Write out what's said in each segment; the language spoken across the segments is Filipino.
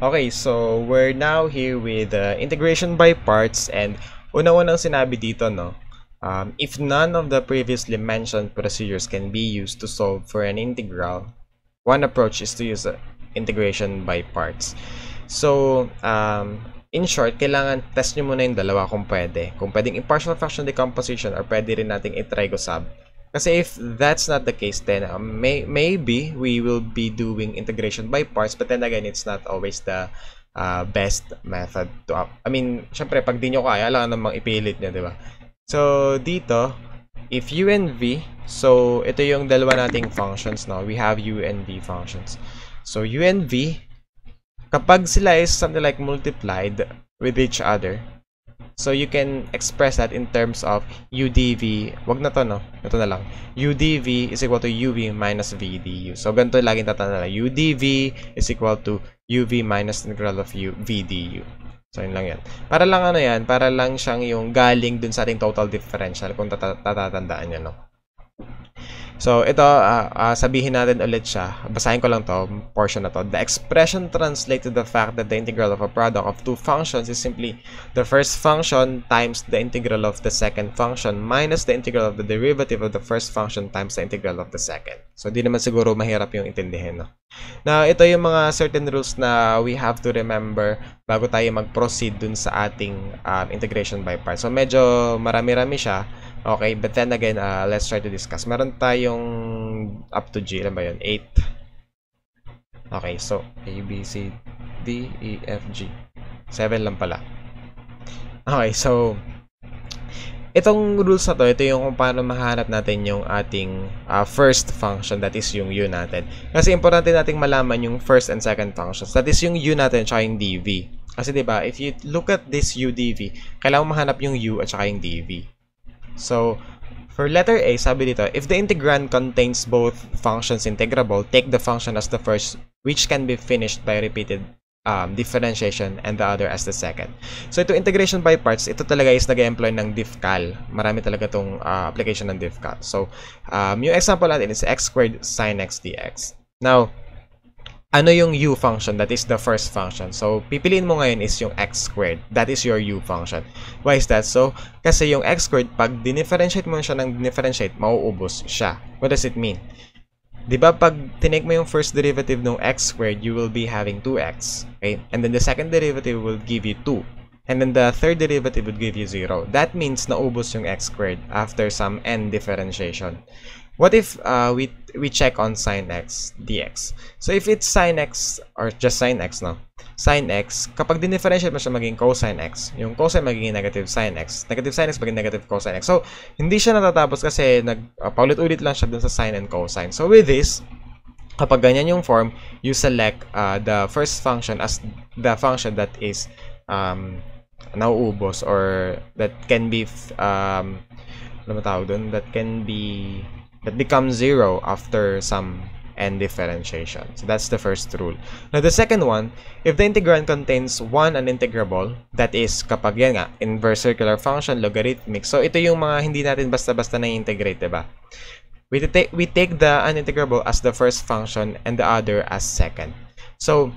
Okay, so we're now here with uh, integration by parts and una-unang sinabi dito, no? Um, if none of the previously mentioned procedures can be used to solve for an integral, one approach is to use uh, integration by parts. So, um, in short, kailangan test nyo muna yung dalawa kung pwede. Kung pwedeng impartial fraction decomposition or pwede rin nating i-try ko sub. Kasi if that's not the case, then um, may, maybe we will be doing integration by parts, but then again, it's not always the uh, best method to, uh, I mean, syempre, pag di nyo kaya, alam namang ipilit nyo, di ba? So, dito, if u and v, so, ito yung dalawa nating functions, no? We have u and v functions. So, u and v, kapag sila is something like multiplied with each other, So you can express that in terms of UDV, wag na to no, ito na lang. UDV is equal to UV minus VDU. So ganito laging tatanda na. UDV is equal to UV minus integral of U, VDU. So yun lang yan. Para lang ano yan, para lang siyang yung galing dun sa ating total differential kung tatatandaan nyo no. So, ito, uh, uh, sabihin natin ulit siya. Basahin ko lang to, portion na to. The expression translates to the fact that the integral of a product of two functions is simply the first function times the integral of the second function minus the integral of the derivative of the first function times the integral of the second. So, di naman siguro mahirap yung intindihin. No? Now, ito yung mga certain rules na we have to remember bago tayo mag-proceed dun sa ating um, integration by parts. So, medyo marami-rami siya. Okay, but then again, uh, let's try to discuss. Meron tayong up to G. Alam ba yun? 8. Okay, so A, B, C, D, E, F, G. 7 lang pala. Okay, so itong rules na to, ito yung kung paano mahanap natin yung ating uh, first function, that is yung u natin. Kasi importante nating malaman yung first and second functions. That is yung u natin at yung dv. Kasi 'di ba, if you look at this u dv, kailangan mahanap yung u at saka yung dv. So, for letter A, sabi dito, if the integrand contains both functions integrable, take the function as the first, which can be finished by repeated um, differentiation and the other as the second. So, ito integration by parts, ito talaga is nag-employ ng diffcal. Marami talaga itong uh, application ng diffcal. So, um, yung example natin is x squared sin x dx. Now, ano yung u function? That is the first function. So, pipiliin mo ngayon is yung x squared. That is your u function. Why is that? So, kasi yung x squared, pag dinifferentiate mo siya ng dinifferentiate, mauubos siya. What does it mean? Di ba pag tinake mo yung first derivative ng x squared, you will be having 2x. Okay? And then the second derivative will give you 2. And then the third derivative would give you 0. That means naubos yung x squared after some n differentiation. What if uh, we we check on sine x dx? So if it's sine x or just sine x, no? Sine x, kapag dinifferentiate mo siya maging cosine x, yung cosine magiging negative sine x, negative sine x magiging negative cosine x. So, hindi siya natatapos kasi nag uh, paulit-ulit lang siya dun sa sine and cosine. So with this, kapag ganyan yung form, you select uh, the first function as the function that is um, nauubos or that can be um, ano tawag dun? That can be that becomes zero after some n differentiation. So that's the first rule. Now the second one, if the integrand contains one unintegrable, that is kapag yan nga, inverse circular function, logarithmic. So ito yung mga hindi natin basta-basta na-integrate, diba? We take, we take the unintegrable as the first function and the other as second. So,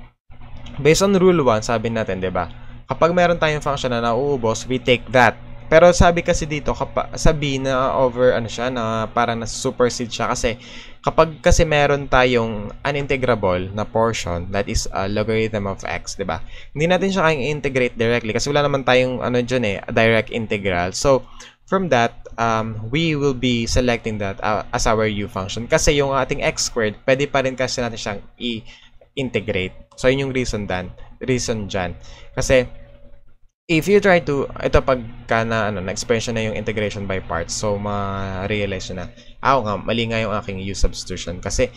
based on rule 1, sabi natin, diba? Kapag meron tayong function na nauubos, we take that pero sabi kasi dito, kapa, sabi na over, ano siya, na parang na supersede siya kasi kapag kasi meron tayong unintegrable na portion, that is a logarithm of x, di ba? Hindi natin siya kayang integrate directly kasi wala naman tayong, ano dyan eh, direct integral. So, from that, um, we will be selecting that uh, as our u function. Kasi yung ating x squared, pwede pa rin kasi natin siyang i-integrate. So, yun yung reason dan, reason dyan. Kasi, if you try to, ito pagka na, ano, na-expression na yung integration by parts, so ma-realize na, ah, nga, mali nga yung aking u substitution. Kasi,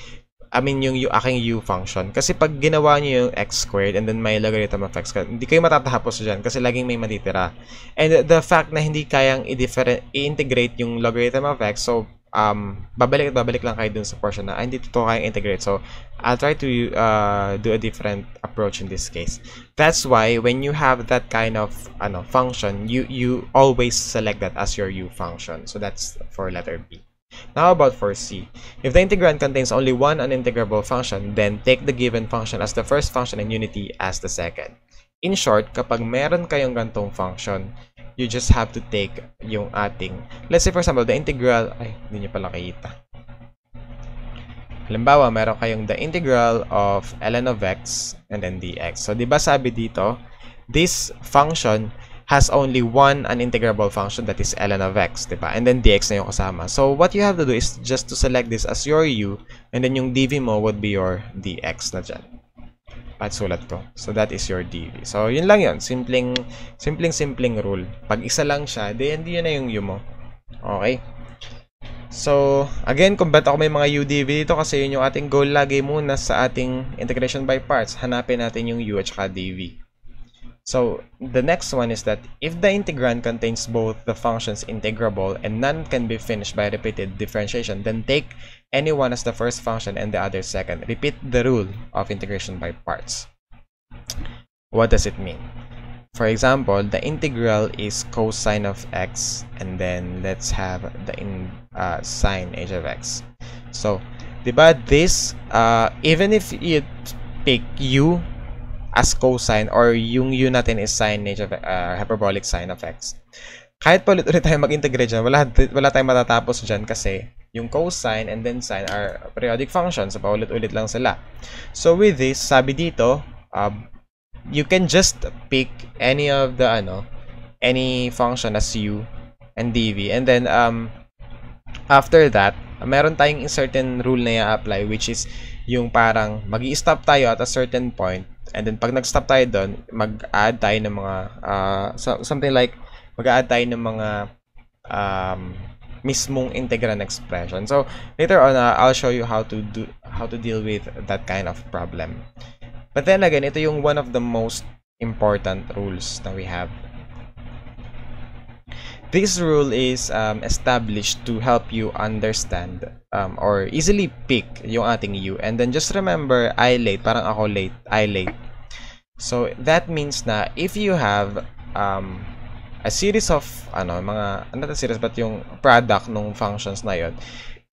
I mean, yung, yung aking u function. Kasi pag ginawa niyo yung x squared and then may logarithm of x, hindi kayo matatapos dyan kasi laging may matitira. And the fact na hindi kayang i-integrate yung logarithm of x, so um, babalik at babalik lang kayo dun sa portion na, hindi to kayang integrate. So, I'll try to uh, do a different approach in this case. That's why, when you have that kind of ano, function, you, you always select that as your u function. So, that's for letter B. Now about for C. If the integrand contains only one unintegrable function, then take the given function as the first function and unity as the second. In short, kapag meron kayong gantong function, you just have to take yung ating, let's say for example, the integral, ay, hindi nyo pala kita. Halimbawa, meron kayong the integral of ln of x and then dx. So, di ba sabi dito, this function has only one unintegrable function that is ln of x, di ba? And then dx na yung kasama. So, what you have to do is just to select this as your u, and then yung dv mo would be your dx na dyan. At sulat ko. So, that is your dv. So, yun lang yun. Simpleng, simpleng, simpleng rule. Pag isa lang siya, hindi yun na yung u mo. Okay? So, again, kung ba't ako may mga UDV dito kasi yun yung ating goal lagi muna sa ating integration by parts. Hanapin natin yung U at saka DV. So, the next one is that if the integrand contains both the functions integrable and none can be finished by repeated differentiation, then take any one as the first function and the other second. Repeat the rule of integration by parts. What does it mean? For example, the integral is cosine of x and then let's have the in uh, sine h of x. So, diba this, uh, even if you pick u as cosine or yung u natin is sine h of uh, hyperbolic sine of x. Kahit pa ulit-ulit tayo mag-integrate dyan, wala, wala tayong matatapos dyan kasi yung cosine and then sine are periodic functions. So, paulit-ulit lang sila. So, with this, sabi dito, uh, you can just pick any of the, ano, any function as u and dv. And then, um, after that, meron tayong certain rule na i-apply which is yung parang mag stop tayo at a certain point And then, pag nag-stop tayo doon, mag-add tayo ng mga, uh, so, something like, mag-add tayo ng mga um, mismong integrand expression. So, later on, uh, I'll show you how to do, how to deal with that kind of problem. But then again, ito yung one of the most important rules that we have. This rule is um, established to help you understand um, or easily pick yung ating U. And then just remember, I late, parang ako late, I late. So, that means na if you have um, a series of, ano, mga, ano series, but yung product ng functions na yon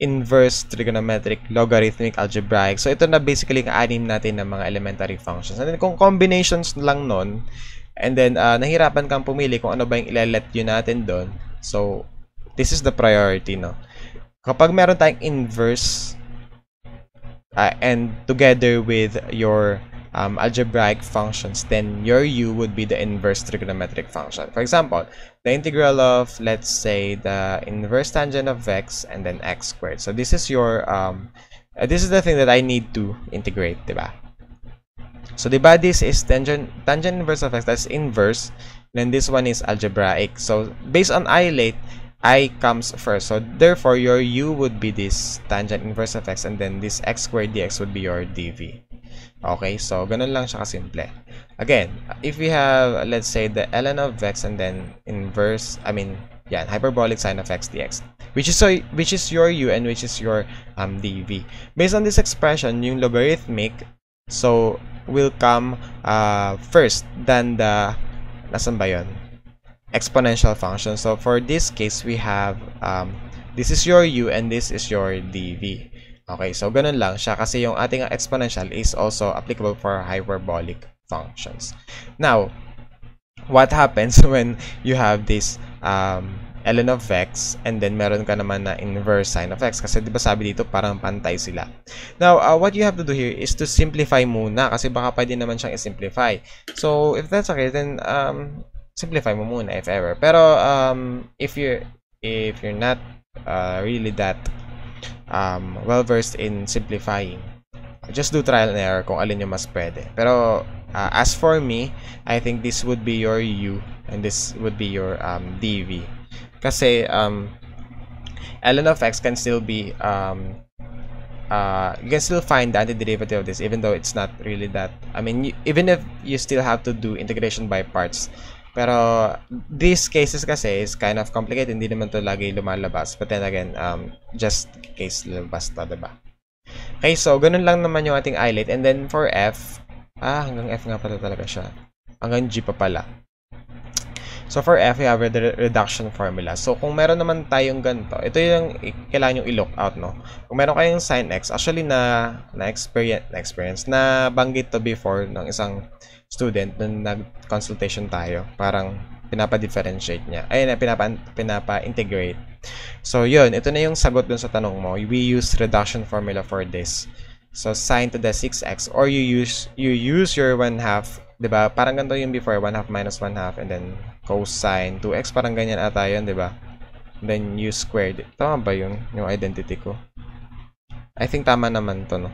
inverse, trigonometric, logarithmic, algebraic. So, ito na basically ang anim natin ng mga elementary functions. And then, kung combinations lang nun, and then, uh, nahirapan kang pumili kung ano ba yung ilalet yun natin doon. So, this is the priority, no? Kapag meron tayong inverse, uh, and together with your um, algebraic functions, then your u would be the inverse trigonometric function. For example, the integral of, let's say, the inverse tangent of x and then x squared. So this is your, um, uh, this is the thing that I need to integrate, diba? So diba this is tangent, tangent inverse of x, that's inverse. Then this one is algebraic. So based on ILATE, i comes first. So therefore, your u would be this tangent inverse of x and then this x squared dx would be your dv. Okay, so ganun lang siya kasimple. Again, if we have, let's say, the ln of x and then inverse, I mean, yeah, hyperbolic sine of x dx, which is, so, which is your u and which is your um, dv. Based on this expression, yung logarithmic, so, will come uh, first than the, nasan ba yun? Exponential function. So, for this case, we have, um, this is your u and this is your dv. Okay, so ganun lang siya kasi yung ating exponential is also applicable for hyperbolic functions. Now, what happens when you have this um, ln of x and then meron ka naman na inverse sine of x kasi 'di ba sabi dito parang pantay sila. Now, uh, what you have to do here is to simplify muna kasi baka pwede naman siyang i-simplify. So, if that's okay, then um, simplify mo muna if ever. Pero um, if you if you're not uh, really that um, well versed in simplifying. Just do trial and error kung alin yung mas pwede. Pero uh, as for me, I think this would be your U and this would be your um, DV. Kasi um, ln of x can still be um, uh, you can still find the antiderivative of this even though it's not really that I mean you, even if you still have to do integration by parts pero these cases kasi is kind of complicated. Hindi naman to lagi lumalabas. But then again, um, just case lumabas to, diba? Okay, so ganun lang naman yung ating eyelet. And then for F, ah, hanggang F nga pala talaga siya. Hanggang G pa pala. So, for f, we have a reduction formula. So, kung meron naman tayong ganito, ito yung kailangan yung i-look out, no? Kung meron kayong sin x, actually na, na experience, na experience, na banggit to before ng isang student nung nag-consultation tayo. Parang pinapa-differentiate niya. Ay, na pinapa, pinapa-integrate. So, yun. Ito na yung sagot dun sa tanong mo. We use reduction formula for this. So, sine to the 6x or you use you use your 1 half, ba? Parang ganito yung before 1 half minus 1 half and then cosine 2x parang ganyan ata 'yun, ba? Then u squared. Tama ba 'yun yung identity ko? I think tama naman 'to, no.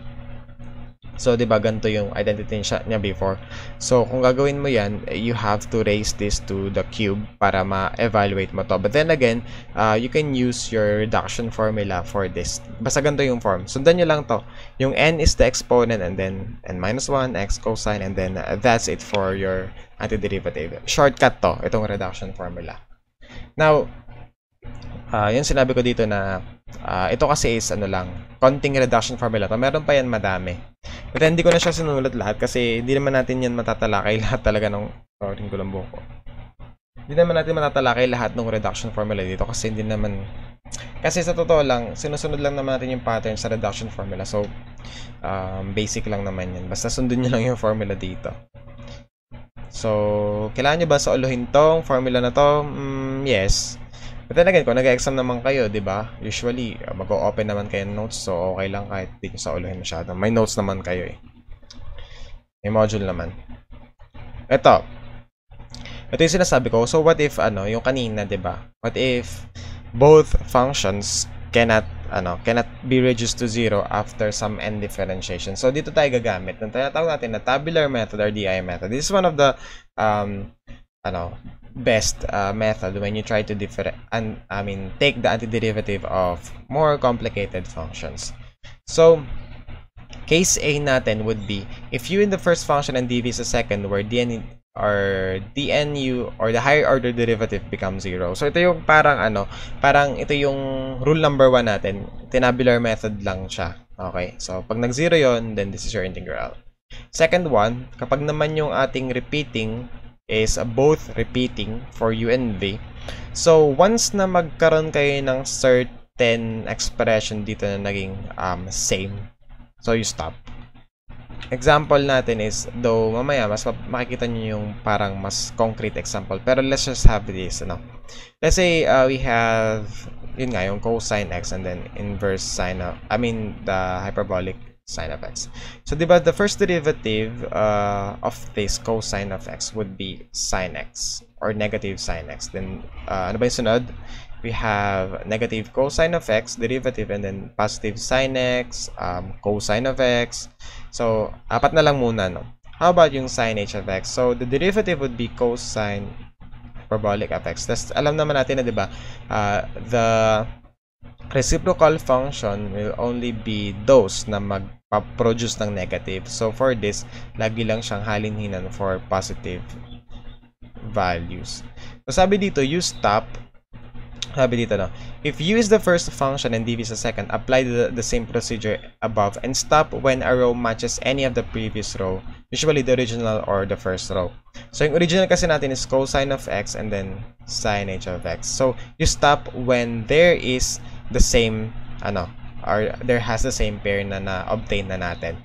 So, di ba, ganito yung identity niya before. So, kung gagawin mo yan, you have to raise this to the cube para ma-evaluate mo to. But then again, uh, you can use your reduction formula for this. Basta ganito yung form. Sundan nyo lang to. Yung n is the exponent and then n minus 1, x cosine, and then uh, that's it for your antiderivative. Shortcut to, itong reduction formula. Now, uh, yung sinabi ko dito na uh, ito kasi is ano lang, konting reduction formula to. Meron pa yan madami. But hindi ko na siya sinulat lahat kasi hindi naman natin yan matatalakay lahat talaga ng sorry ko. Hindi naman natin matatalakay lahat ng reduction formula dito kasi hindi naman kasi sa totoo lang, sinusunod lang naman natin yung pattern sa reduction formula. So, um, basic lang naman yan. Basta sundin nyo lang yung formula dito. So, kailangan nyo ba sa uluhin tong formula na to? Mm, yes. But then again, kung nag-exam naman kayo, di ba? Usually, uh, mag-open naman kayo ng notes. So, okay lang kahit di nyo sa uluhin masyado. May notes naman kayo eh. May module naman. Ito. Ito yung sinasabi ko. So, what if, ano, yung kanina, di ba? What if both functions cannot ano cannot be reduced to zero after some n differentiation. So dito tayo gagamit ng tinatawag natin na tabular method or DI method. This is one of the um ano best uh, method when you try to differ and I mean take the antiderivative of more complicated functions. So case A natin would be if u in the first function and dv is the second where dn or dnu or the higher order derivative becomes zero. So ito yung parang ano, parang ito yung rule number 1 natin. Tinabular method lang siya. Okay? So pag nag-zero yon, then this is your integral. Second one, kapag naman yung ating repeating is both repeating for u and v. So, once na magkaroon kayo ng certain expression dito na naging um, same, so you stop. Example natin is, though mamaya mas makikita nyo yung parang mas concrete example, pero let's just have this, ano. Let's say uh, we have, yun nga, yung cosine x and then inverse sine I mean, the hyperbolic sine of x. So, di the first derivative uh, of this cosine of x would be sine x or negative sine x. Then, uh, ano ba yung sunod? We have negative cosine of x derivative and then positive sine x, um, cosine of x. So, apat na lang muna, no? How about yung sine h of x? So, the derivative would be cosine hyperbolic of x. That's, alam naman natin na, di ba, uh, the reciprocal function will only be those na magpa-produce ng negative. So, for this, lagi lang siyang halinhinan for positive values. So, sabi dito, you stop sabi dito? If u is the first function and dv is the second, apply the, the same procedure above and stop when a row matches any of the previous row, usually the original or the first row. So, yung original kasi natin is cosine of x and then sine h of x. So, you stop when there is the same, ano, or there has the same pair na na-obtain na natin.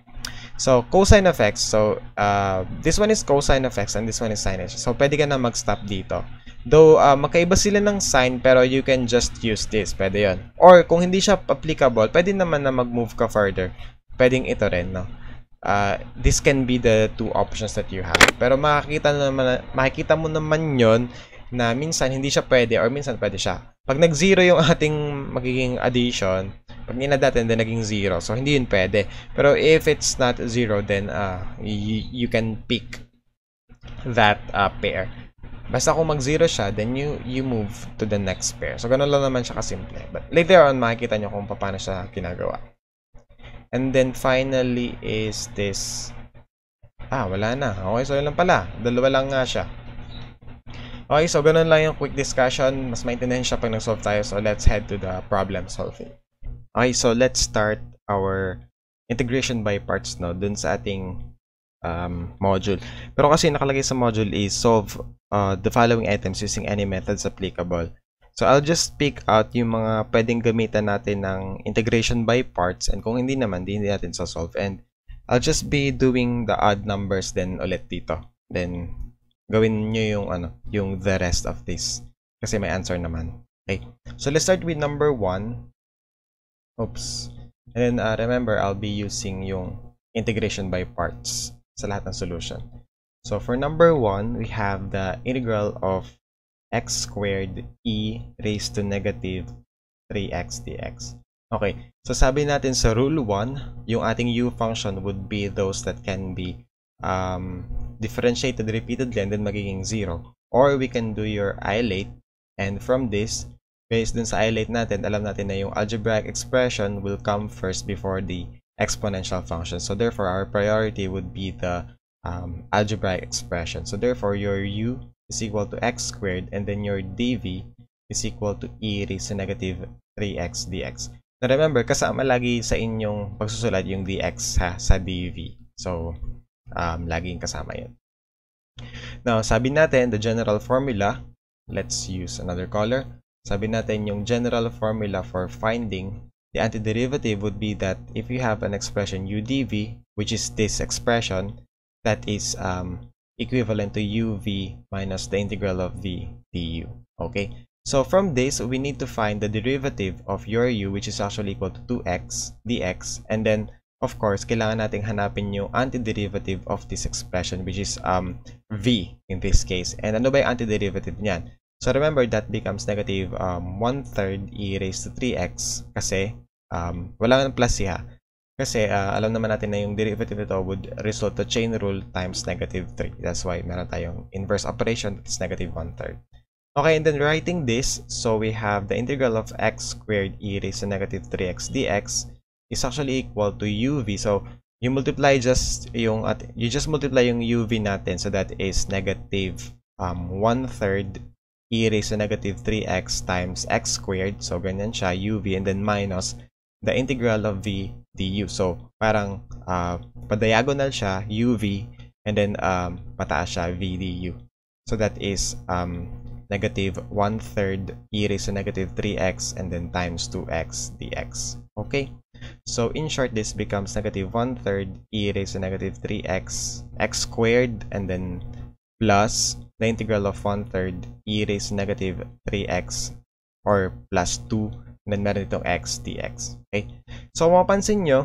So, cosine of x. So, uh, this one is cosine of x and this one is sine h. So, pwede ka na mag-stop dito. Though, uh, magkaiba sila ng sign pero you can just use this. Pwede yon Or, kung hindi siya applicable, pwede naman na mag-move ka further. Pwedeng ito rin, no? Uh, this can be the two options that you have. Pero makikita, naman, makikita mo naman yon na minsan hindi siya pwede or minsan pwede siya. Pag nag-zero yung ating magiging addition, pag inad natin, then naging zero. So, hindi yun pwede. Pero if it's not zero, then uh, you, you can pick that uh, pair. Basta kung mag-zero siya, then you, you move to the next pair. So, ganun lang naman siya kasimple. But later on, makikita nyo kung paano siya ginagawa. And then, finally, is this... Ah, wala na. Okay, so yun lang pala. Dalawa lang nga siya. Okay, so ganun lang yung quick discussion. Mas maintindihan siya pag nag-solve tayo. So let's head to the problem solving. Okay, so let's start our integration by parts no dun sa ating um, module. Pero kasi nakalagay sa module is solve uh, the following items using any methods applicable. So I'll just pick out yung mga pwedeng gamitan natin ng integration by parts and kung hindi naman, hindi natin sa solve. And I'll just be doing the odd numbers then ulit dito. Then gawin nyo yung ano, yung the rest of this kasi may answer naman. Okay. So let's start with number 1. Oops. And then uh, remember, I'll be using yung integration by parts sa lahat ng solution. So for number 1, we have the integral of x squared e raised to negative 3x dx. Okay, so sabi natin sa rule 1, yung ating u function would be those that can be um, differentiated repeatedly and then magiging 0. Or we can do your isolate and from this, based dun sa isolate natin, alam natin na yung algebraic expression will come first before the exponential function. So therefore, our priority would be the um, algebraic expression. So therefore, your u is equal to x squared and then your dv is equal to e raised to negative 3x dx. Now remember, kasama lagi sa inyong pagsusulat yung dx ha, sa dv. So, um, laging kasama yun. Now, sabi natin, the general formula, let's use another color. Sabi natin yung general formula for finding the antiderivative would be that if you have an expression u dv, which is this expression, that is um, equivalent to uv minus the integral of v du. Okay? So from this, we need to find the derivative of your u, which is actually equal to 2x dx. And then, of course, kailangan nating hanapin yung antiderivative of this expression, which is um, v in this case. And ano ba yung antiderivative niyan? So remember, that becomes negative um, 1 third e raised to 3x kasi um, wala nang plus siya. Kasi uh, alam naman natin na yung derivative nito would result to chain rule times negative 3. That's why meron tayong inverse operation that's negative 1 third. Okay, and then writing this, so we have the integral of x squared e raised to negative 3x dx is actually equal to uv. So, you multiply just yung, at, you just multiply yung uv natin. So, that is negative um, 1 third e raised to negative 3x times x squared. So, ganyan siya, uv, and then minus the integral of v du. So, parang uh, pa-diagonal siya, uv, and then um, pataas siya, v du. So, that is um, negative 1 third e raised to negative 3x and then times 2x dx. Okay? So, in short, this becomes negative 1 third e raised to negative 3x x squared and then plus the integral of 1 third e raised to negative 3x or plus 2 and then meron ditong x dx. Okay? So, mapapansin nyo,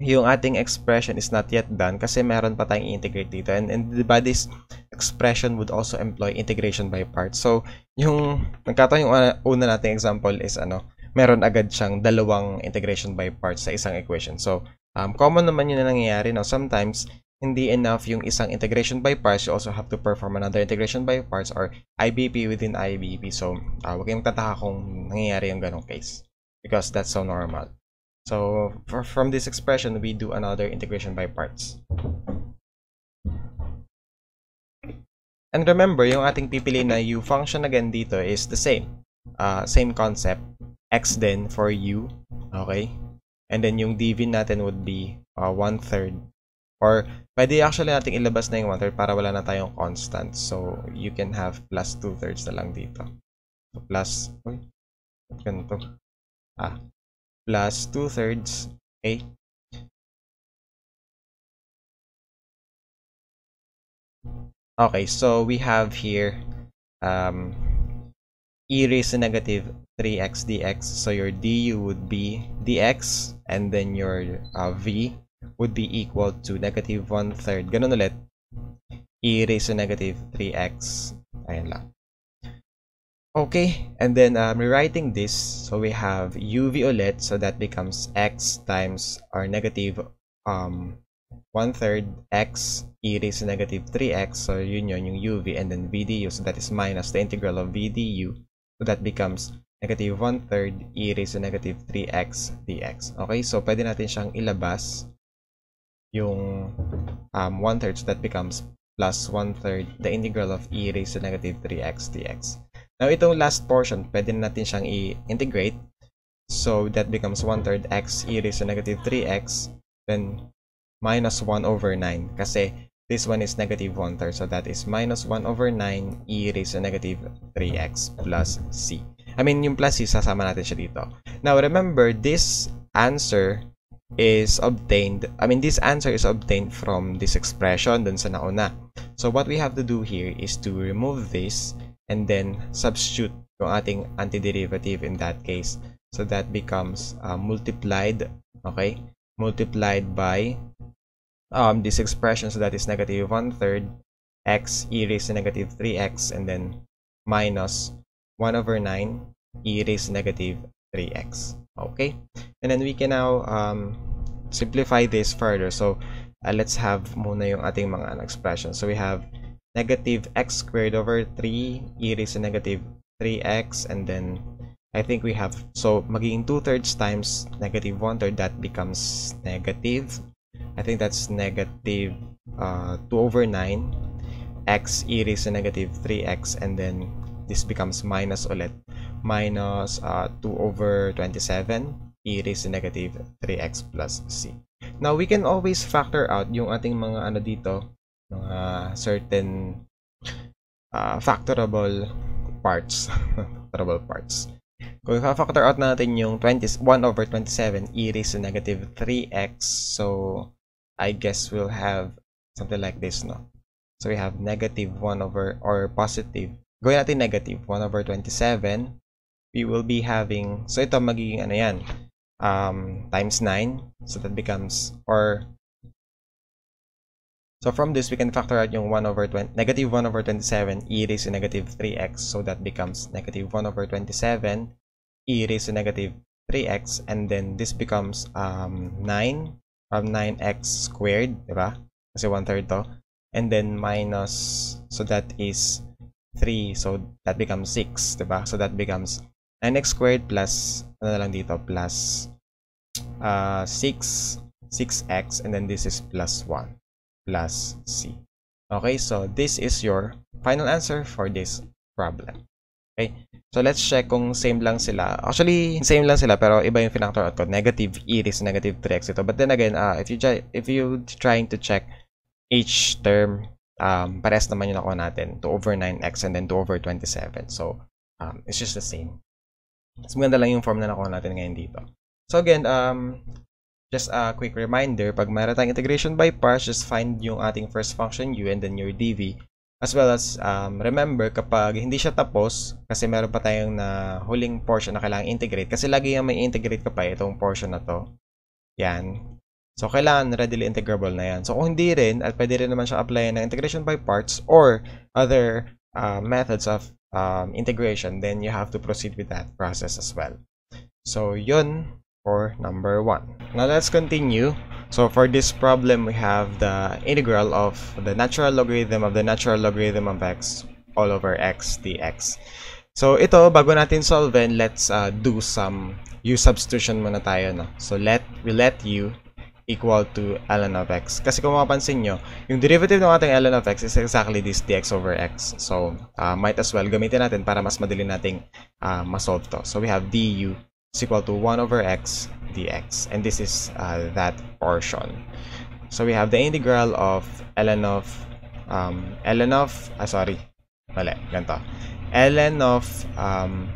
yung ating expression is not yet done kasi meron pa tayong integrate dito. And, and the body's expression would also employ integration by parts. So, yung nagkataon yung una nating example is ano, meron agad siyang dalawang integration by parts sa isang equation. So, um, common naman yun na nangyayari. Now, sometimes, hindi enough yung isang integration by parts, you also have to perform another integration by parts or IBP within IBP. So, uh, huwag kayong tataka kung nangyayari yung ganong case because that's so normal. So, for, from this expression, we do another integration by parts. And remember, yung ating pipili na u function again dito is the same. Uh, same concept. x then for u. Okay? And then yung dv natin would be uh, 1 third Or, pwede actually natin ilabas na yung 1 third para wala na tayong constant. So, you can have plus 2 thirds na lang dito. So, plus, uy, ganito. Ah, plus 2 thirds, okay? Okay, so we have here um, e raised to negative 3x dx. So your du would be dx and then your uh, v would be equal to negative 1 third. Ganun ulit. e raised to negative 3x. Ayan lang. Okay, and then um, rewriting this, so we have uv ulit, so that becomes x times our negative um, 1 third x e raised to negative 3x, so yun yun yung uv, and then v du, so that is minus the integral of v du, so that becomes negative 1 third e raised to negative 3x dx. Okay, so pwede natin siyang ilabas yung um, 1 third so that becomes plus 1 third the integral of e raised to negative 3x dx. Now, itong last portion, pwede natin siyang i-integrate. So, that becomes 1 third x e raised to negative 3x. Then, minus 1 over 9 kasi this one is negative 1 third. So that is minus 1 over 9 e raised to negative 3x plus c. I mean, yung plus c, sasama natin siya dito. Now, remember, this answer is obtained, I mean, this answer is obtained from this expression dun sa nauna. So, what we have to do here is to remove this and then substitute yung ating antiderivative in that case. So, that becomes uh, multiplied, okay? Multiplied by um, this expression, so that is negative one-third x e raised to negative 3x and then minus 1 over 9 e raised to negative 3x. Okay? And then we can now um, simplify this further. So, uh, let's have muna yung ating mga expression. So, we have negative x squared over 3 e raised to negative 3x and then I think we have, so magiging 2 thirds times negative 1 third, that becomes negative. I think that's negative uh, 2 over 9 x e raised to negative 3x and then this becomes minus ulit minus uh, 2 over 27 e raised to negative 3x plus c. Now, we can always factor out yung ating mga ano dito, mga certain uh, factorable parts. factorable parts. Kung i-factor out natin yung 20, 1 over 27 e raised to negative 3x, so I guess we'll have something like this, no? So we have negative 1 over, or positive, gawin natin negative 1 over 27 we will be having, so ito magiging ano yan, um, times 9. So that becomes, or, so from this, we can factor out yung 1 over 20, negative 1 over 27 e raised to negative 3x. So that becomes negative 1 over 27 e raised to negative 3x. And then this becomes um, 9 from 9x squared, di ba? Kasi 1 third to. And then minus, so that is 3. So that becomes 6, di ba? So that becomes 9x squared plus, ano na lang dito, plus uh, 6, 6x, and then this is plus 1, plus c. Okay, so this is your final answer for this problem. Okay, so let's check kung same lang sila. Actually, same lang sila, pero iba yung factor out ko. Negative e is negative 3x ito. But then again, uh, if you if you trying to check each term, um, pares naman yung nakuha natin. 2 over 9x and then 2 over 27. So, um, it's just the same. Mas maganda lang yung form na nakuha natin ngayon dito. So again, um, just a quick reminder, pag mayroon tayong integration by parts, just find yung ating first function u and then your dv. As well as, um, remember, kapag hindi siya tapos, kasi meron pa tayong na huling portion na kailangan integrate, kasi lagi yung may integrate ka pa itong portion na to. Yan. So, kailangan readily integrable na yan. So, kung hindi rin, at pwede rin naman siya apply ng integration by parts or other uh, methods of um, integration, then you have to proceed with that process as well. So, yun for number one. Now, let's continue. So, for this problem, we have the integral of the natural logarithm of the natural logarithm of x all over x dx. So, ito, bago natin solve, let's uh, do some u substitution muna tayo. No? So, let we let u equal to ln of x. Kasi kung mapapansin nyo, yung derivative ng ating ln of x is exactly this dx over x. So, uh, might as well gamitin natin para mas madali nating uh, masolve to. So, we have du is equal to 1 over x dx. And this is uh, that portion. So, we have the integral of ln of, um, ln of, ah, sorry, mali, ganito. ln of, um,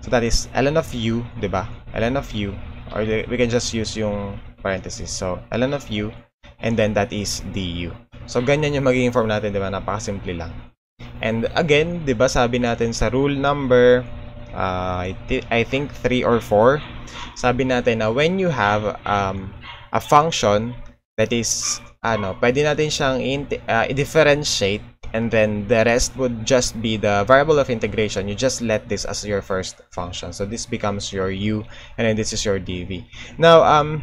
so that is ln of u, di ba? ln of u, or we can just use yung parenthesis. So, ln of u, and then that is du. So, ganyan yung magiging form natin, di ba? Napakasimple lang. And again, di ba, sabi natin sa rule number, uh, I, th I think 3 or 4, sabi natin na when you have um, a function that is, ano, pwede natin siyang uh, i-differentiate and then the rest would just be the variable of integration. You just let this as your first function. So this becomes your u, and then this is your dv. Now, um,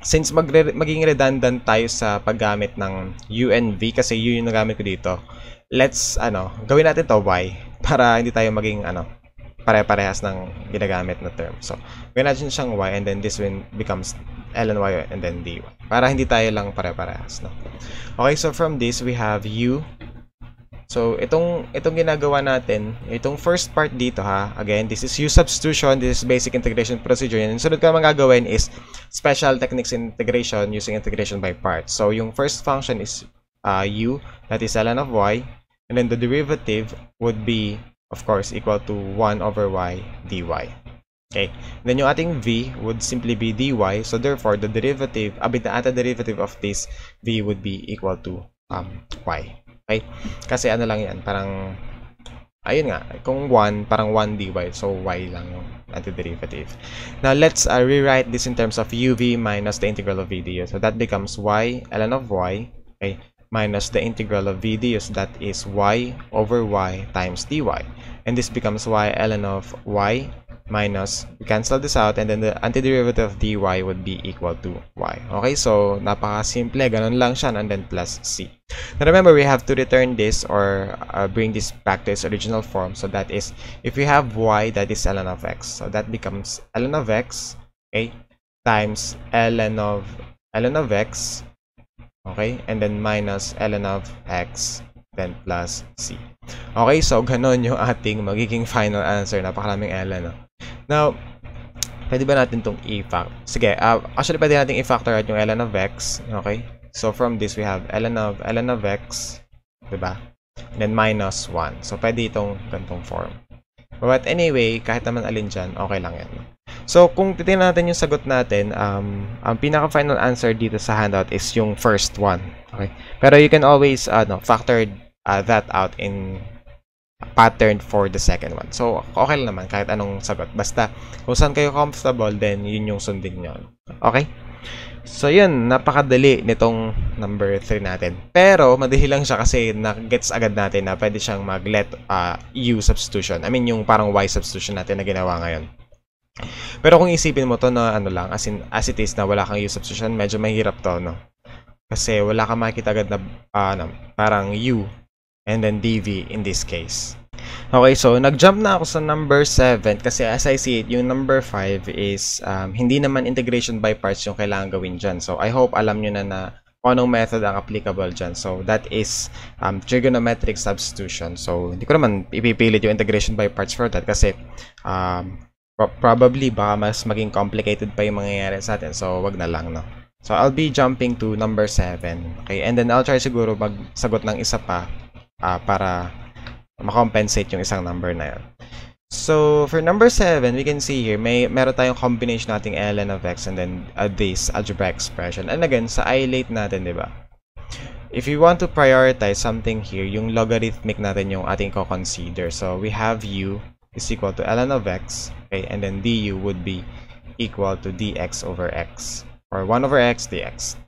since magre magiging redundant tayo sa paggamit ng UNV kasi U yung nagamit ko dito, let's ano, gawin natin to Y para hindi tayo maging ano, pare-parehas ng ginagamit na term. So, gawin natin siyang Y and then this one becomes L and Y and then dy. Para hindi tayo lang pare-parehas, no? Okay, so from this we have U So, itong, itong ginagawa natin, itong first part dito ha, again, this is U substitution, this is basic integration procedure. And sunod ka naman gagawin is special techniques integration using integration by parts. So, yung first function is uh, U, that is ln of y, and then the derivative would be, of course, equal to 1 over y dy. Okay, then yung ating v would simply be dy, so therefore, the derivative, uh, the antiderivative of this v would be equal to um, y. Okay? Kasi ano lang yan, parang, ayun nga, kung 1, parang 1 dy, so y lang yung antiderivative. Now, let's uh, rewrite this in terms of uv minus the integral of v du. So, that becomes y ln of y, okay, minus the integral of v du, so that is y over y times dy. And this becomes y ln of y minus, we cancel this out, and then the antiderivative of dy would be equal to y. Okay, so napaka-simple, ganun lang siya, and then plus c. Now remember, we have to return this or uh, bring this back to its original form. So that is, if we have y, that is ln of x. So that becomes ln of x, okay, times ln of ln of x, okay, and then minus ln of x, then plus c. Okay, so ganun yung ating magiging final answer. Napakaraming ln, no? Now, pwede ba natin itong i-fact? Sige, uh, actually pwede natin i-factor out yung ln of x. Okay? So, from this, we have ln of, ln of x, diba? And then minus 1. So, pwede itong gantong form. But anyway, kahit naman alin dyan, okay lang yan. So, kung titignan natin yung sagot natin, um, ang pinaka-final answer dito sa handout is yung first one. Okay? Pero you can always uh, factor uh, that out in pattern for the second one. So, okay lang naman kahit anong sagot. Basta, kung saan kayo comfortable, then yun yung sundin nyo. Okay? So, yun. Napakadali nitong number 3 natin. Pero, madali lang siya kasi na-gets agad natin na pwede siyang mag-let uh, U substitution. I mean, yung parang Y substitution natin na ginawa ngayon. Pero kung isipin mo to na ano lang, as, in, as it is na wala kang U substitution, medyo mahirap to, no? Kasi wala kang makikita agad na uh, ano, parang U and then dv in this case. Okay, so nag-jump na ako sa number 7 kasi as I see it, yung number 5 is um, hindi naman integration by parts yung kailangan gawin dyan. So I hope alam nyo na na kung anong method ang applicable dyan. So that is um, trigonometric substitution. So hindi ko naman ipipilit yung integration by parts for that kasi um, pro probably baka mas maging complicated pa yung mangyayari sa atin. So wag na lang, no? So I'll be jumping to number 7. Okay, and then I'll try siguro magsagot ng isa pa uh, para makompensate yung isang number na yun. So, for number 7, we can see here, may meron tayong combination nating ln of x and then uh, this algebraic expression. And again, sa isolate natin, di ba? If you want to prioritize something here, yung logarithmic natin yung ating ko-consider. So, we have u is equal to ln of x, okay, and then du would be equal to dx over x, or 1 over x dx.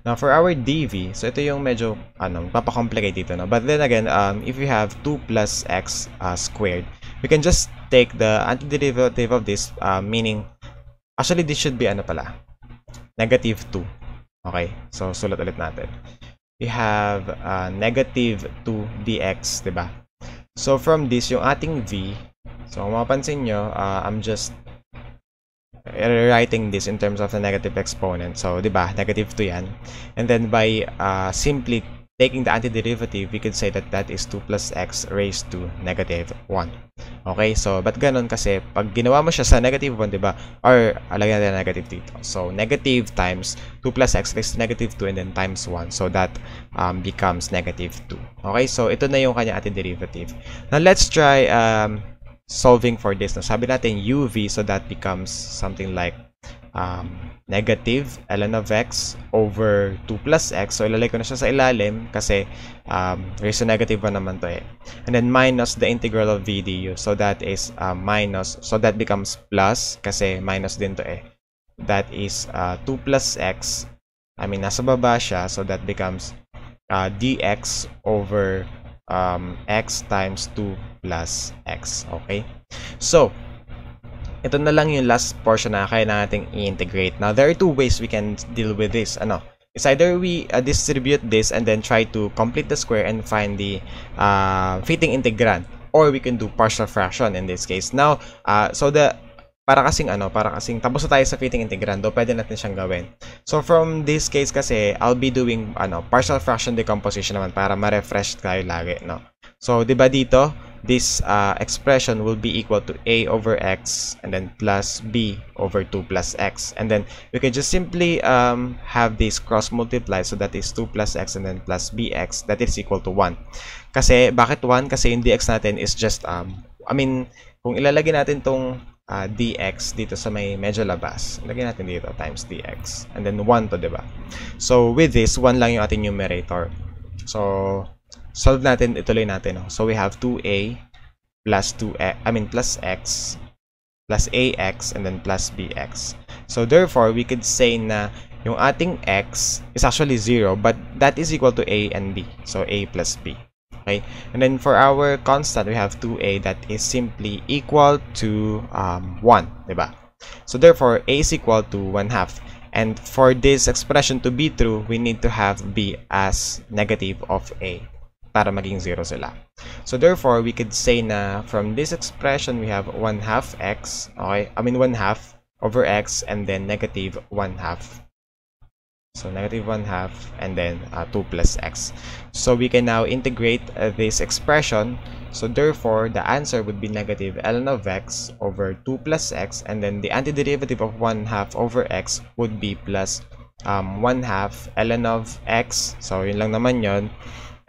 Now, for our dv, so ito yung medyo, ano, papakomplicate dito, no? But then again, um, if we have 2 plus x uh, squared, we can just take the antiderivative of this, uh, meaning, actually, this should be, ano pala, negative 2. Okay? So, sulat ulit natin. We have uh, negative 2 dx, ba? So, from this, yung ating v, so, kung mapapansin nyo, uh, I'm just writing this in terms of the negative exponent. So, di ba, negative 2 yan. And then by uh, simply taking the antiderivative, we could say that that is 2 plus x raised to negative 1. Okay, so, but ganun kasi, pag ginawa mo siya sa negative 1, di ba, or, alagyan natin negative dito. So, negative times 2 plus x raised to negative 2 and then times 1. So, that um, becomes negative 2. Okay, so, ito na yung kanya antiderivative. Now, let's try um, solving for this. No? Sabi natin UV, so that becomes something like um, negative ln of x over 2 plus x. So, ilalagay ko na siya sa ilalim kasi um, to negative 1 naman to eh. And then minus the integral of v du. So, that is uh, minus. So, that becomes plus kasi minus din to eh. That is uh, 2 plus x. I mean, nasa baba siya. So, that becomes uh, dx over um, x times 2 plus x. Okay? So, ito na lang yung last portion na kaya nating i-integrate. Now, there are two ways we can deal with this. Ano? It's either we uh, distribute this and then try to complete the square and find the uh, fitting integrand. Or we can do partial fraction in this case. Now, uh, so the para kasing ano, para kasing tapos na tayo sa fitting integrando, pwede natin siyang gawin. So from this case kasi, I'll be doing ano, partial fraction decomposition naman para ma-refresh tayo lagi, no. So, di ba dito, this uh, expression will be equal to a over x and then plus b over 2 plus x. And then we can just simply um, have this cross multiply so that is 2 plus x and then plus bx that is equal to 1. Kasi, bakit 1? Kasi yung dx natin is just, um, I mean, kung ilalagay natin tong uh, dx dito sa may medyo labas. Lagyan natin dito times dx. And then 1 to, di ba? So, with this, 1 lang yung ating numerator. So, solve natin, ituloy natin. No? So, we have 2a plus 2x, I mean, plus x plus ax and then plus bx. So, therefore, we could say na yung ating x is actually 0 but that is equal to a and b. So, a plus b. Okay? And then for our constant, we have 2a that is simply equal to um, 1, diba? So therefore, a is equal to 1 half. And for this expression to be true, we need to have b as negative of a para maging 0 sila. So therefore, we could say na from this expression, we have 1 half x, okay? I mean 1 half over x and then negative 1 half so negative 1 half and then uh, 2 plus x. So we can now integrate uh, this expression. So therefore, the answer would be negative ln of x over 2 plus x and then the antiderivative of 1 half over x would be plus um, 1 half ln of x. So yun lang naman yun.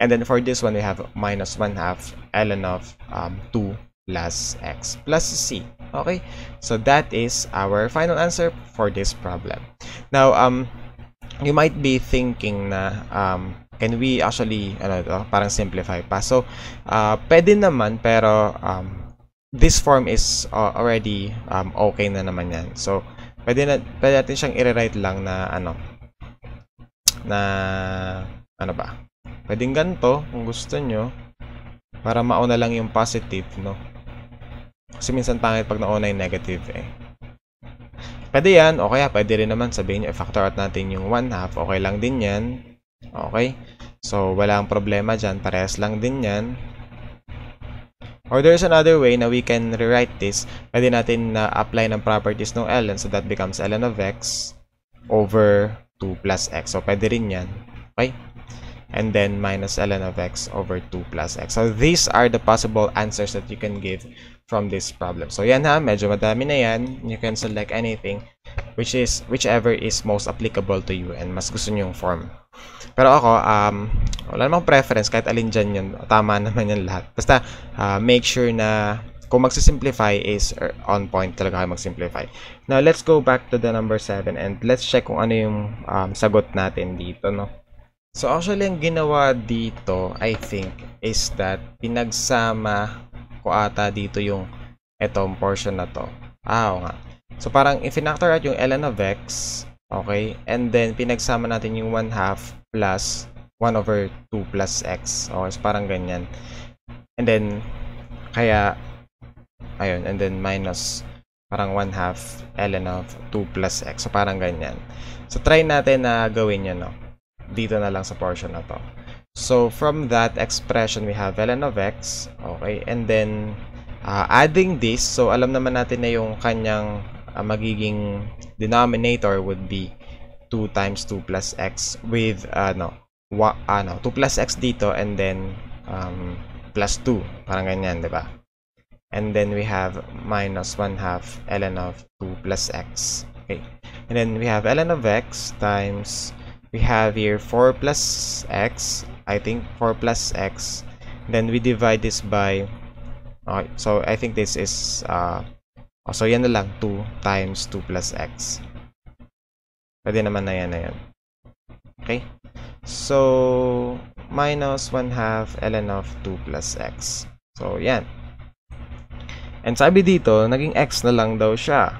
And then for this one, we have minus 1 half ln of um, 2 plus x plus c. Okay? So that is our final answer for this problem. Now, um, you might be thinking na um, can we actually ano to, parang simplify pa. So, uh, pwede naman pero um, this form is uh, already um, okay na naman yan. So, pwede, na, pwede natin siyang i-rewrite lang na ano na ano ba? Pwedeng ganito kung gusto nyo para mauna lang yung positive, no? Kasi minsan pangit pag nauna yung negative eh. Pwede yan, o kaya pwede rin naman sabihin nyo, i-factor out natin yung 1 half, okay lang din yan. Okay? So, walang problema dyan, parehas lang din yan. Or there's another way na we can rewrite this. Pwede natin na uh, apply ng properties ng ln, so that becomes ln of x over 2 plus x. So, pwede rin yan. Okay? and then minus ln of x over 2 plus x. So these are the possible answers that you can give from this problem. So yan ha, medyo madami na yan. You can select anything which is whichever is most applicable to you and mas gusto niyo yung form. Pero ako, um, wala namang preference kahit alin dyan yun. Tama naman yan lahat. Basta uh, make sure na kung magsisimplify is er, on point talaga kayo magsimplify. Now, let's go back to the number 7 and let's check kung ano yung um, sagot natin dito, no? So actually, ang ginawa dito, I think, is that pinagsama ko ata dito yung etong portion na to. Ah, nga. So parang i-factor out yung ln of x, okay? And then pinagsama natin yung 1 half plus 1 over 2 plus x. Okay, so parang ganyan. And then, kaya, ayun, and then minus parang 1 half ln of 2 plus x. So parang ganyan. So try natin na gawin yun, no? dito na lang sa portion na to. So, from that expression, we have ln of x. Okay, and then, uh, adding this, so alam naman natin na yung kanyang uh, magiging denominator would be 2 times 2 plus x with, ano, wa, ano 2 plus x dito and then um, plus 2. Parang ganyan, di ba? And then we have minus 1 half ln of 2 plus x. Okay. And then we have ln of x times we have here 4 plus x I think 4 plus x then we divide this by okay, so I think this is uh, oh, so yan na lang 2 times 2 plus x. Pwede naman na yan na yan. Okay? So minus 1 half ln of 2 plus x. So yan. And sabi dito naging x na lang daw siya.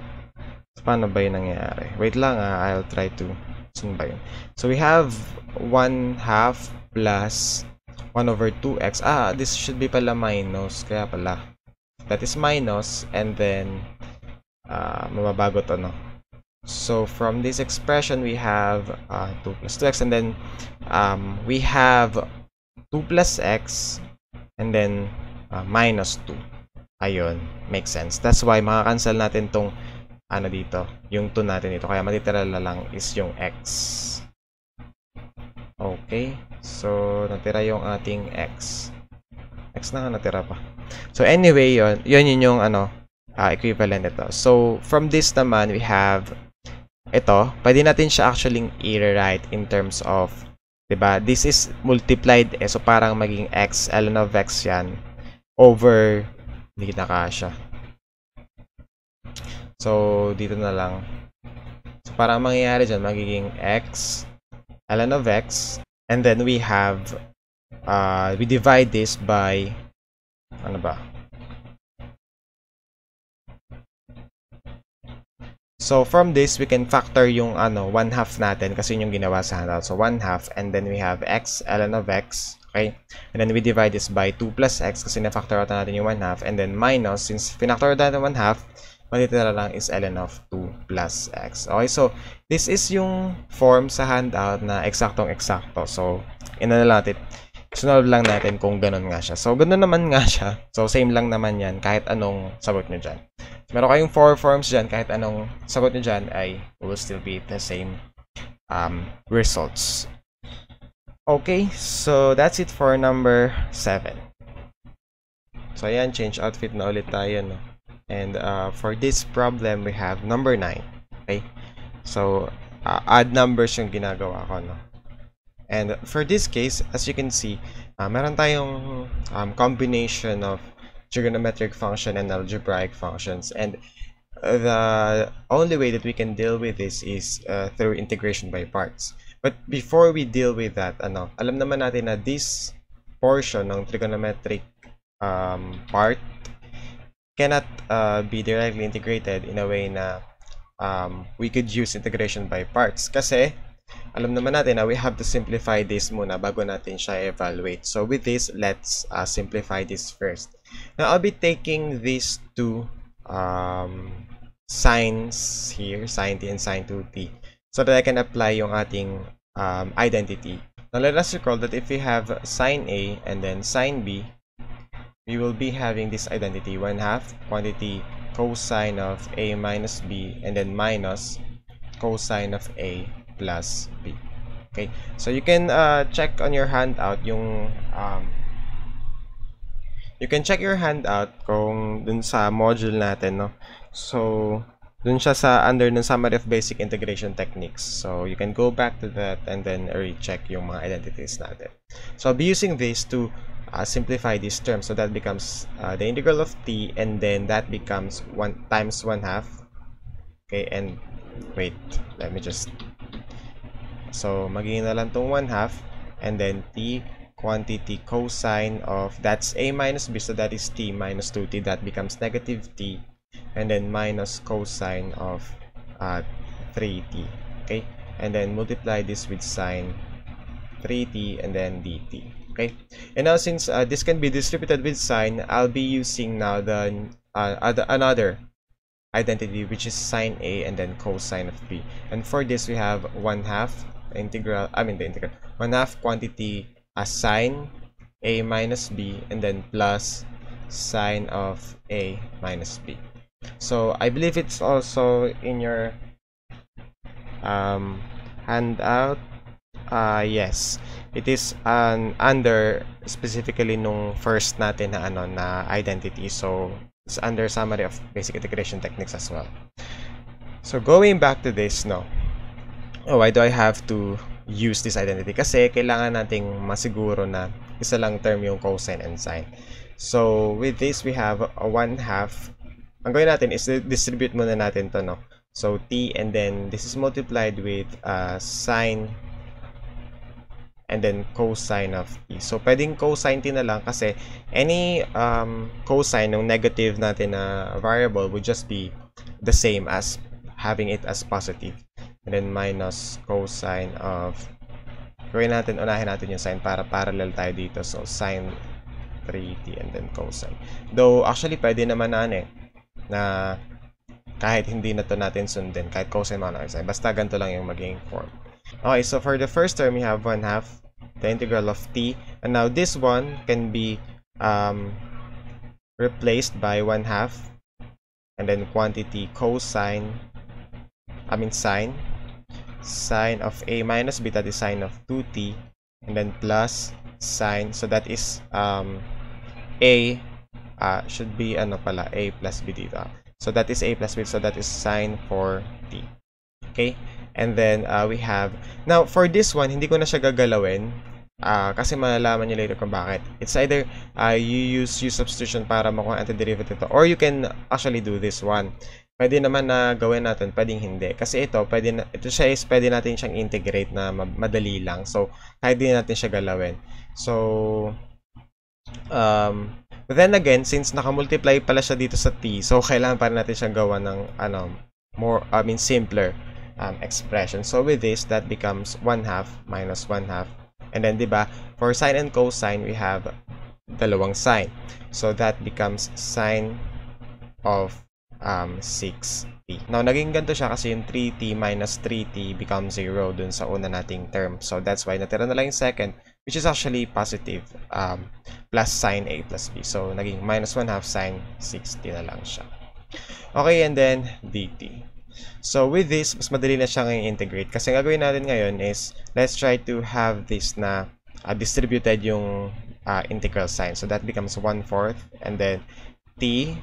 So, paano ba yun nangyayari? Wait lang ah, I'll try to Saan? So, we have 1 half plus 1 over 2x. Ah, this should be pala minus. Kaya pala. That is minus. And then, uh, mababago to, no? So, from this expression, we have uh, 2 plus 2x. And then, um, we have 2 plus x. And then, uh, minus 2. Ayun. Makes sense. That's why, makakancel natin tong ano dito, yung 2 natin dito. Kaya matitira lang is yung x. Okay. So, natira yung ating x. x na nga natira pa. So anyway, yon yun yun yung ano, uh, equivalent ito. So from this naman, we have ito. Pwede natin siya actually i-rewrite in terms of, ba? This is multiplied eh. So parang maging x, ln of x yan over hindi kita kasha. So dito na lang. So parang mangyayari diyan magiging x ln of x and then we have uh, we divide this by ano ba So from this we can factor yung ano 1 half natin kasi yung ginawa sa handout. So 1 half and then we have x ln of x, okay? And then we divide this by 2 plus x kasi na-factor out natin yung 1 half and then minus since pinactor natin 1 half, matitira lang is ln of 2 plus x. Okay, so this is yung form sa handout na eksaktong-eksakto. So ina na natin Sunod lang natin kung ganun nga siya. So, ganun naman nga siya. So, same lang naman yan kahit anong sagot nyo dyan. Meron kayong four forms dyan, kahit anong sagot nyo dyan ay will still be the same um, results. Okay, so that's it for number 7. So, ayan, change outfit na ulit tayo, no? And uh, for this problem, we have number 9. Okay? So, uh, add numbers yung ginagawa ko, no? And for this case, as you can see, uh, meron tayong um, combination of trigonometric function and algebraic functions. And the only way that we can deal with this is uh, through integration by parts. But before we deal with that, ano, alam naman natin na this portion ng trigonometric um, part cannot uh, be directly integrated in a way na um, we could use integration by parts. Kasi alam naman natin na we have to simplify this muna bago natin siya evaluate. So with this, let's uh, simplify this first. Now, I'll be taking these two um, signs here, sine t and sine 2t, so that I can apply yung ating um, identity. Now, let us recall that if we have sine A and then sine B, we will be having this identity, 1 half quantity cosine of A minus B and then minus cosine of A plus B. Okay, so you can uh, check on your handout yung um, you can check your handout kung dun sa module natin, no? So, dun siya sa under ng summary of basic integration techniques. So, you can go back to that and then recheck yung mga identities natin. So, I'll be using this to uh, simplify this term. So, that becomes uh, the integral of t and then that becomes 1 times 1 half. Okay, and wait, let me just So, magiging na lang itong 1 half and then t quantity cosine of that's a minus b so that is t minus 2t that becomes negative t and then minus cosine of uh, 3t okay and then multiply this with sine 3t and then dt okay and now since uh, this can be distributed with sine I'll be using now the uh, other, another identity which is sine a and then cosine of b and for this we have 1 half integral, I mean the integral, 1 half quantity as sine a minus b and then plus sine of a minus b. So I believe it's also in your um, handout. Uh, yes, it is um, under specifically nung first natin na ano na identity. So it's under summary of basic integration techniques as well. So going back to this, no, oh, why do I have to use this identity? Kasi kailangan nating masiguro na isa lang term yung cosine and sine. So, with this, we have a 1 half. Ang gawin natin is distribute muna natin to, no? So, t and then this is multiplied with uh, sine and then cosine of t. So, pwedeng cosine t na lang kasi any um, cosine ng negative natin na variable would just be the same as having it as positive and then minus cosine of gawin natin, unahin natin yung sine para parallel tayo dito. So, sine 3t and then cosine. Though, actually, pwede naman na ano eh, na kahit hindi na to natin sundin, kahit cosine man or sine. Basta ganito lang yung maging form. Okay, so for the first term, we have 1 half the integral of t. And now, this one can be um, replaced by 1 half and then quantity cosine, I mean sine sine of a minus beta is sine of 2t and then plus sine so that is um, a uh, should be ano pala, a plus b dito. So that is a plus b, so that is sine for t. Okay? And then uh, we have, now for this one, hindi ko na siya gagalawin uh, kasi malalaman nyo later kung bakit. It's either uh, you use u substitution para makuha antiderivative to, or you can actually do this one. Pwede naman na gawin natin, pwedeng hindi. Kasi ito, pwede na, ito siya is pwede natin siyang integrate na madali lang. So, kahit din natin siya galawin. So, um, then again, since naka-multiply pala siya dito sa t, so kailangan pa natin siyang gawa ng, ano, more, I mean, simpler um, expression. So, with this, that becomes 1 half minus 1 half. And then, di ba, for sine and cosine, we have dalawang sine. So, that becomes sine of um, 6t. Now, naging ganito siya kasi yung 3t minus 3t becomes 0 dun sa una nating term. So, that's why natira na lang yung second, which is actually positive um, plus sine a plus b. So, naging minus 1 half sine 6t na lang siya. Okay, and then dt. So, with this, mas madali na siya ngayon integrate. Kasi ang gagawin natin ngayon is, let's try to have this na uh, distributed yung uh, integral sign. So, that becomes 1 fourth. And then, t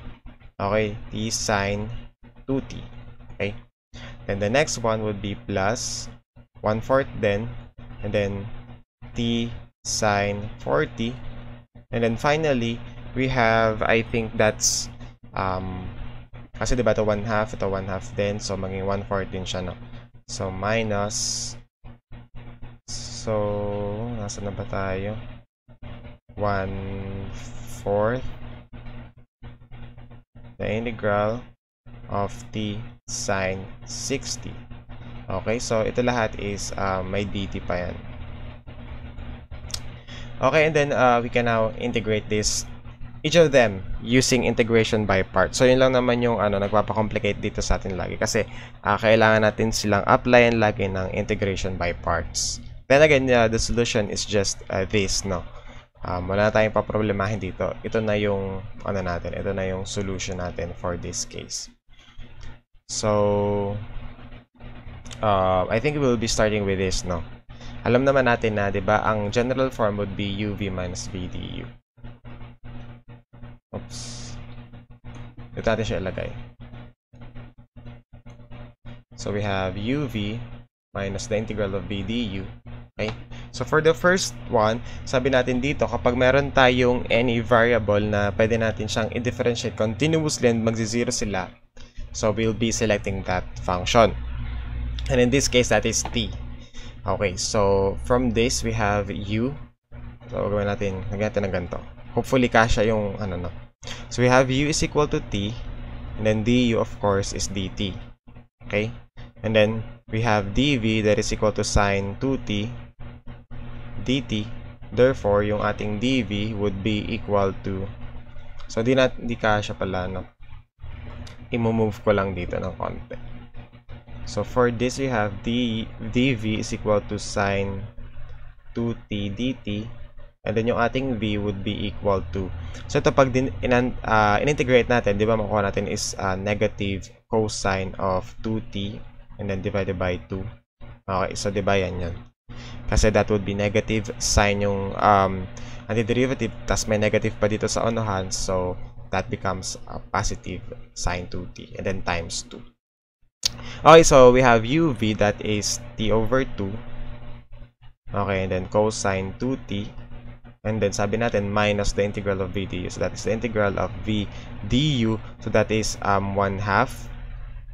Okay, t sine 2t. Okay. Then the next one would be plus 1 fourth then, and then t sine 40. And then finally, we have, I think that's, um, kasi diba ito 1 half, ito 1 half din, so maging 1 fourth din siya, no? So, minus, so, nasa na ba tayo? 1 fourth the integral of t sine 60. Okay, so ito lahat is uh, may dt pa yan. Okay, and then uh, we can now integrate this each of them using integration by parts. So, yun lang naman yung ano, nagpapakomplicate dito sa atin lagi. Kasi, uh, kailangan natin silang applyan lagi ng integration by parts. Then again, uh, the solution is just uh, this, no? um, wala na tayong paproblemahin dito. Ito na yung, ano natin, ito na yung solution natin for this case. So, uh, I think we'll be starting with this, no? Alam naman natin na, di ba, ang general form would be UV minus VDU. Dito natin siya ilagay. So, we have UV minus the integral of VDU. Okay? So for the first one, sabi natin dito, kapag meron tayong any variable na pwede natin siyang i-differentiate continuously and magzi-zero sila, so we'll be selecting that function. And in this case, that is t. Okay, so from this, we have u. So gawin natin, lagyan natin ng ganito. Hopefully, kasha yung ano no. So we have u is equal to t, and then du, of course, is dt. Okay? And then, we have dv that is equal to sine 2t dt. Therefore, yung ating dv would be equal to So, di, na, di kasya pala, no? I-move ko lang dito ng konti. So, for this, we have d, dv is equal to sine 2t dt. And then, yung ating v would be equal to So, ito pag din, in, uh, in-integrate natin, di ba, makuha natin is uh, negative cosine of 2t and then divided by 2. Okay, so di ba yan yan? Kasi that would be negative sign yung um, antiderivative, tas may negative pa dito sa unahan, so that becomes a positive sine 2t, and then times 2. Okay, so we have uv that is t over 2. Okay, and then cosine 2t. And then sabi natin minus the integral of v du. So that is the integral of v du. So that is um, 1 half.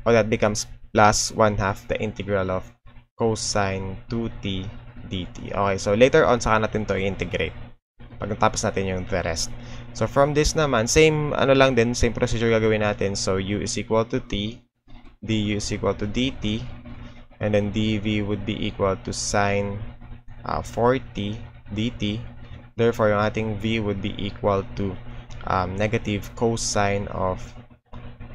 Or that becomes plus 1 half the integral of cosine 2t dt. Okay, so later on, saka natin to i-integrate. Pag natapos natin yung the rest. So from this naman, same ano lang din, same procedure gagawin natin. So u is equal to t, du is equal to dt, and then dv would be equal to sine uh, 4t dt. Therefore, yung ating v would be equal to um, negative cosine of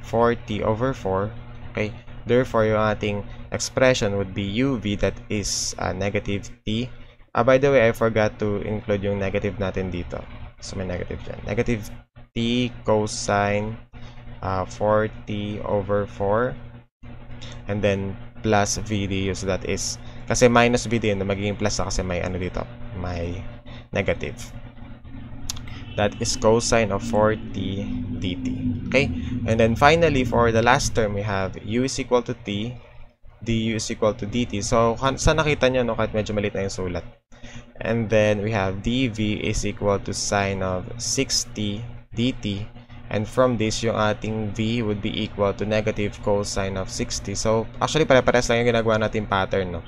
4t over 4. Okay, Therefore, yung ating expression would be uv that is uh, negative t. Uh, by the way, I forgot to include yung negative natin dito. So, may negative dyan. Negative t cosine uh, 4t over 4. And then, plus vd. So, that is, kasi minus vd yun, magiging plus na kasi may ano dito, may negative. that is cosine of 4t dt. Okay? And then finally, for the last term, we have u is equal to t, du is equal to dt. So, sa nakita nyo, no, kahit medyo maliit na yung sulat. And then, we have dv is equal to sine of 6t dt. And from this, yung ating v would be equal to negative cosine of 60. So, actually, pare-pares lang yung ginagawa natin pattern, no?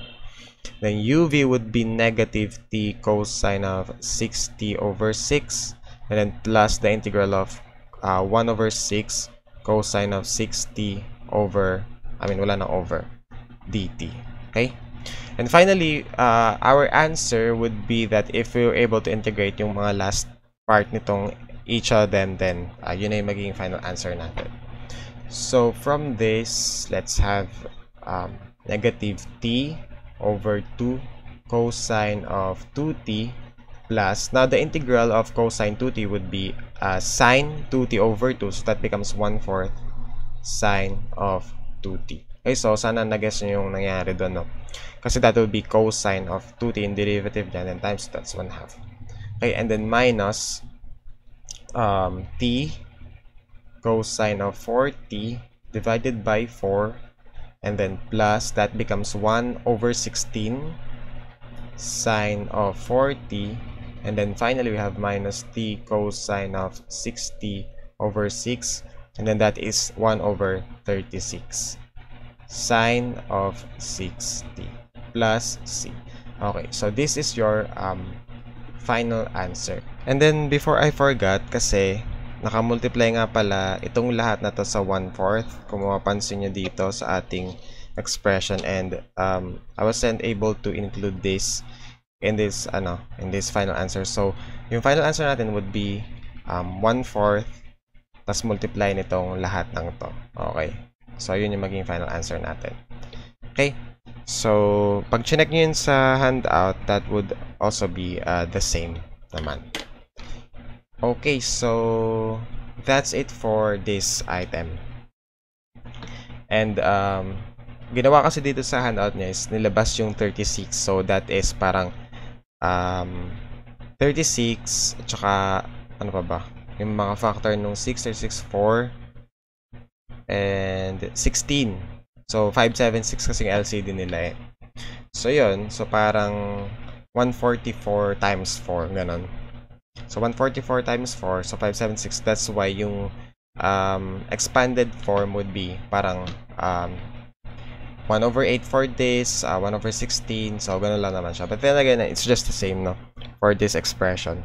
Then, uv would be negative t cosine of 60 over 6. And then, plus the integral of uh, 1 over 6 cosine of 60 over, I mean, wala na over, dt. Okay? And finally, uh, our answer would be that if we were able to integrate yung mga last part nitong each of them, then uh, yun yung magiging final answer natin. So, from this, let's have um, negative t over 2 cosine of 2t plus, now the integral of cosine 2t would be uh, sine 2t over 2, so that becomes 1 fourth sine of 2t. Okay, so sana nag-guess nyo yung nangyari doon, no? Kasi that would be cosine of 2t in derivative dyan, and times that's 1 half. Okay, and then minus um, t cosine of 4t divided by 4 and then plus that becomes 1 over 16 sine of 4t and then finally we have minus t cosine of 60 over 6 and then that is 1 over 36 sine of 60 plus c. Okay so this is your um, final answer. And then, before I forgot, kasi nakamultiply nga pala itong lahat na to sa 1/4 kung mapapansin nyo dito sa ating expression and um, I wasn't able to include this in this ano in this final answer. So yung final answer natin would be um, 1/4 tas multiply nitong lahat ng to. Okay. So yun yung maging final answer natin. Okay. So, pag chinek nyo yun sa handout, that would also be uh, the same naman. Okay, so that's it for this item. And um, ginawa kasi dito sa handout niya is nilabas yung 36. So, that is parang um, 36 at saka ano pa ba? Yung mga factor nung 6, 36, 4 and 16. So, 576 kasing LCD nila eh. So, yun. So, parang 144 times 4. Ganon. So, 144 times 4. So, 576. That's why yung um, expanded form would be parang um, 1 over 8 for this, uh, 1 over 16. So, ganun lang naman siya. But then again, it's just the same, no? For this expression.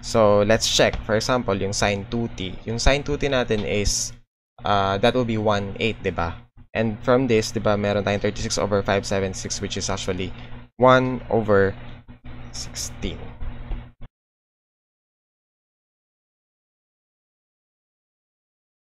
So, let's check. For example, yung sine 2t. Yung sine 2t natin is, uh, that will be 1, 8, diba? And from this, di ba, meron tayong 36 over 576 which is actually 1 over 16.